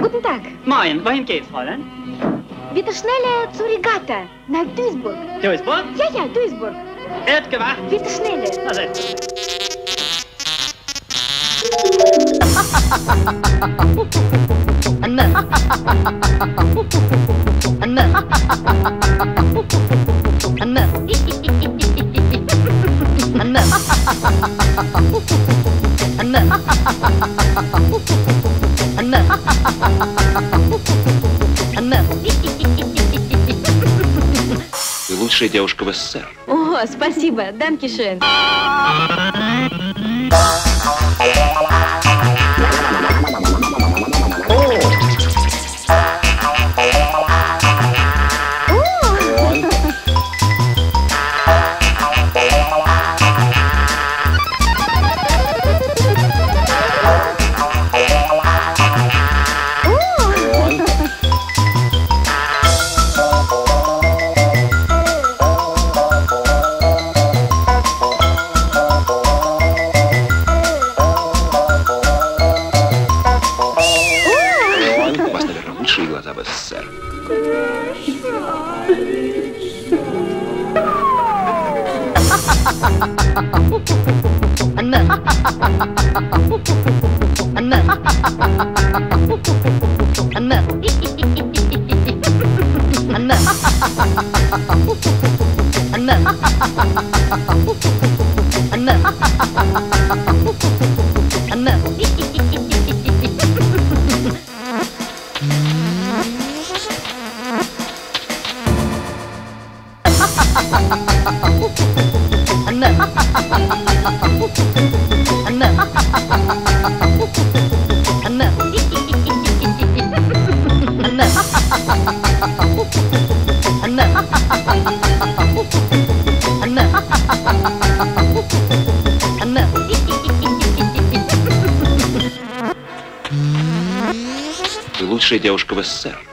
Guten Tag. Moin, wohin geht's, Fräulein? Bitte schnelle zur Regatta nach Duisburg. Duisburg? Ja, ja, Duisburg. Wird gemacht. Bitte schnelle. Na, selbst. Вы лучшая девушка в СССР. О, спасибо, данкишен. лучшие глаза в СССР. Вы лучшая девушка в СССР.